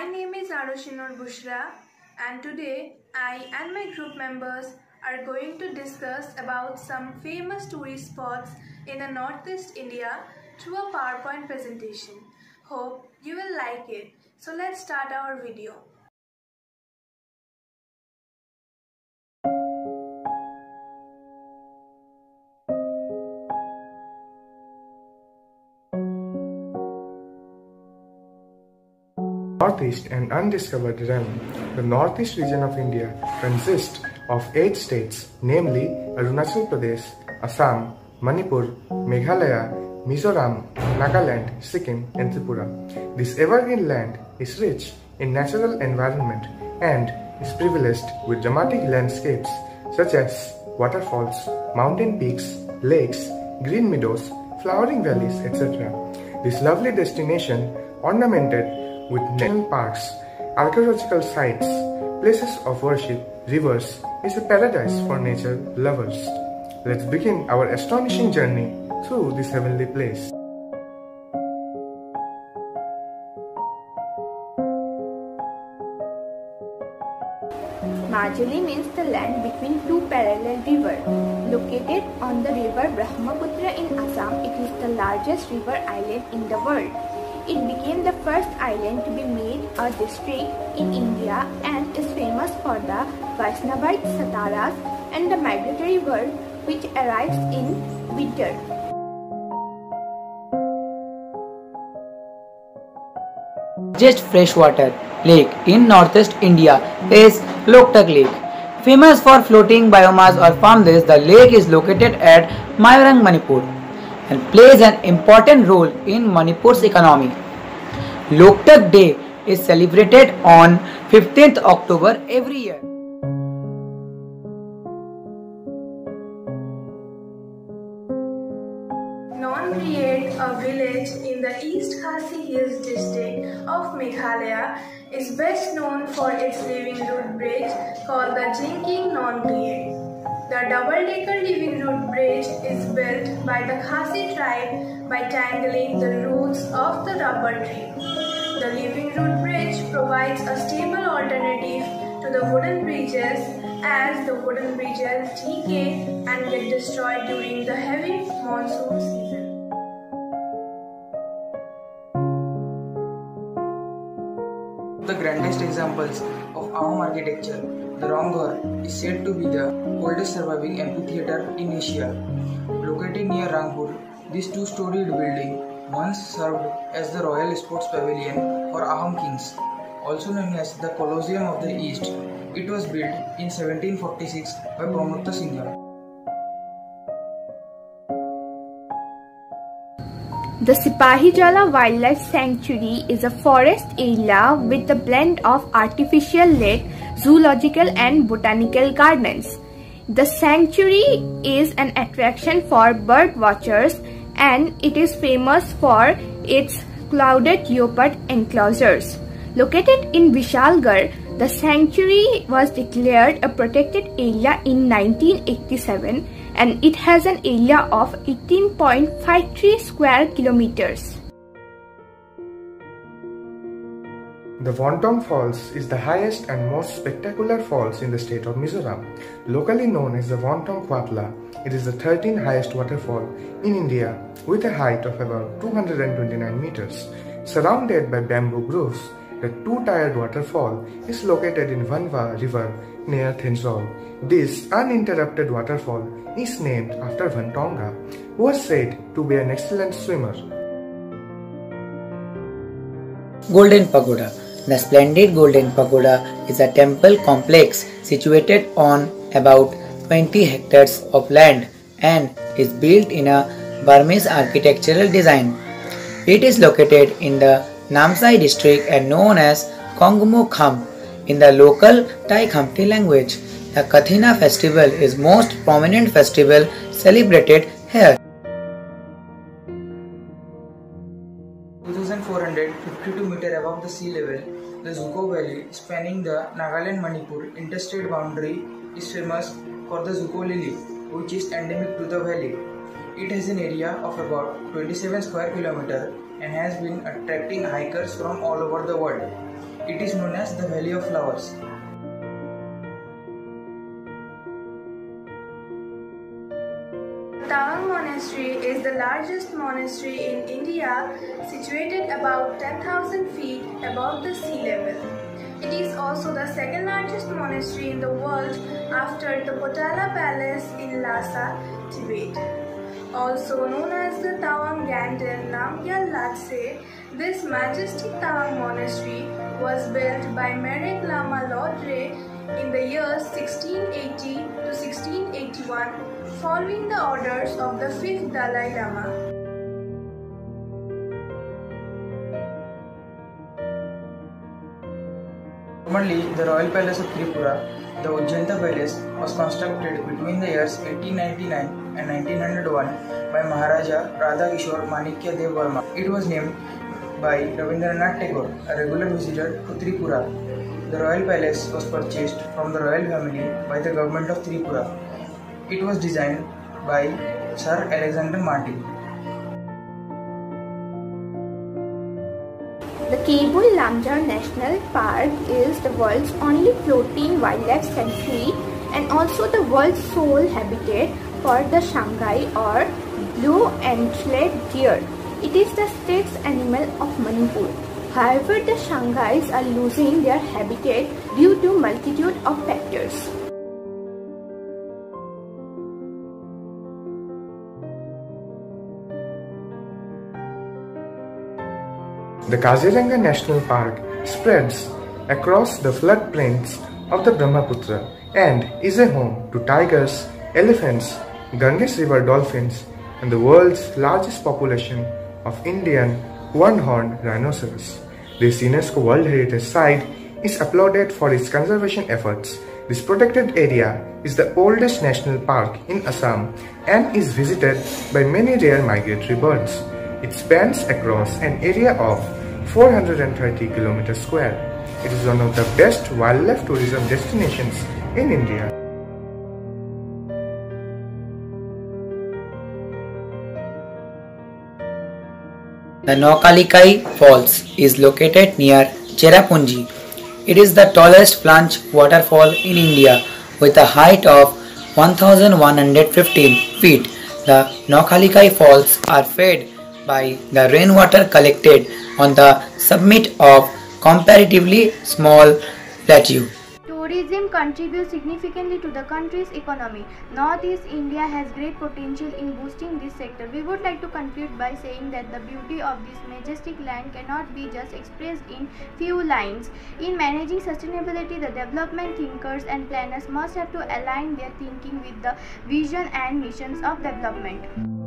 My name is Aroshinor Bushra and today I and my group members are going to discuss about some famous tourist spots in the Northeast India through a PowerPoint presentation. Hope you will like it. So let's start our video. Northeast and undiscovered realm. The northeast region of India consists of eight states, namely Arunachal Pradesh, Assam, Manipur, Meghalaya, Mizoram, Nagaland, Sikkim, and Tripura. This evergreen land is rich in natural environment and is privileged with dramatic landscapes such as waterfalls, mountain peaks, lakes, green meadows, flowering valleys, etc. This lovely destination, ornamented with national parks, archaeological sites, places of worship, rivers, is a paradise for nature lovers. Let's begin our astonishing journey through this heavenly place. Majuli means the land between two parallel rivers. Located on the river Brahmaputra in Assam, it is the largest river island in the world. It became the first island to be made a district in India and is famous for the Vaishnavite Sataras and the migratory bird which arrives in winter. largest freshwater lake in northeast India is Loktak Lake. Famous for floating biomass or farmlands, the lake is located at Moirang, Manipur and plays an important role in Manipur's economy. Loktak Day is celebrated on 15th October every year. Nongriet, a village in the East Khasi Hills district of Meghalaya, is best known for its living root bridge called the Jingkieng Nongriet. The double-decker living root bridge is built by the Khasi tribe by tangling the roots of the rubber tree. The living root bridge provides a stable alternative to the wooden bridges as the wooden bridges decay and get destroyed during the heavy monsoon season. the grandest examples of Ahom architecture, the Rangghar is said to be the oldest surviving amphitheater in Asia. Located near Rangpur, this two-storied building once served as the Royal Sports Pavilion for Ahom kings, also known as the Colosseum of the East. It was built in 1746 by Pramatta Singha. The Sipahijala Wildlife Sanctuary is a forest area with a blend of artificial lake, zoological and botanical gardens. The sanctuary is an attraction for bird watchers and it is famous for its clouded leopard enclosures. Located in Vishalgarh, the sanctuary was declared a protected area in 1987 and it has an area of 18.53 square kilometers. The Vantawng Falls is the highest and most spectacular falls in the state of Mizoram. Locally known as the Vantawng Khawhthla, it is the 13th highest waterfall in India with a height of about 229 meters. Surrounded by bamboo groves, the two-tiered waterfall is located in Vanva River near Thenzawl. This uninterrupted waterfall is named after Vantawnga, who was said to be an excellent swimmer. Golden Pagoda The splendid Golden Pagoda is a temple complex situated on about 20 hectares of land and is built in a Burmese architectural design. It is located in the Namsai district and known as Kongmu Kham in the local Thai Khamti language. The Kathina festival is most prominent festival celebrated here. 2452 meter above the sea level, the Dzükou Valley spanning the Nagaland-Manipur interstate boundary is famous for the Dzükou lily, which is endemic to the valley. It has an area of about 27 square kilometer and has been attracting hikers from all over the world. It is known as the Valley of Flowers. Tawang Monastery is the largest monastery in India, situated about 10,000 feet above the sea level. It is also the second largest monastery in the world after the Potala Palace in Lhasa, Tibet. Also known as the Tawang Ganden Namgyal Latse, this majestic Tawang monastery was built by Merak Lama Lodre in the years 1680 to 1681 following the orders of the 5th Dalai Lama. Formerly, the Royal Palace of Tripura, the Ujjayanta Palace, was constructed between the years 1899 and 1901 by Maharaja Radhakishore Manikya Dev Varma. It was named by Rabindranath Tagore, a regular visitor to Tripura. The royal palace was purchased from the royal family by the government of Tripura. It was designed by Sir Alexander Martin. The Keibul Lamjao National Park is the world's only floating wildlife sanctuary and also the world's sole habitat for the Sangai or blue-antlered deer. It is the state's animal of Manipur. However, the Sangais are losing their habitat due to multitude of factors. The Kaziranga National Park spreads across the floodplains of the Brahmaputra and is a home to tigers, elephants, Ganges River dolphins, and the world's largest population of Indian one-horned rhinoceros. This UNESCO World Heritage Site is applauded for its conservation efforts. This protected area is the oldest national park in Assam and is visited by many rare migratory birds. It spans across an area of 430 km square. It is one of the best wildlife tourism destinations in India. The Nohkalikai Falls is located near Cherrapunji. It is the tallest plunge waterfall in India with a height of 1115 feet. The Nohkalikai Falls are fed by the rainwater collected on the summit of comparatively small plateau. Tourism contributes significantly to the country's economy. Northeast India has great potential in boosting this sector. We would like to conclude by saying that the beauty of this majestic land cannot be just expressed in few lines. In managing sustainability, the development thinkers and planners must have to align their thinking with the vision and missions of development.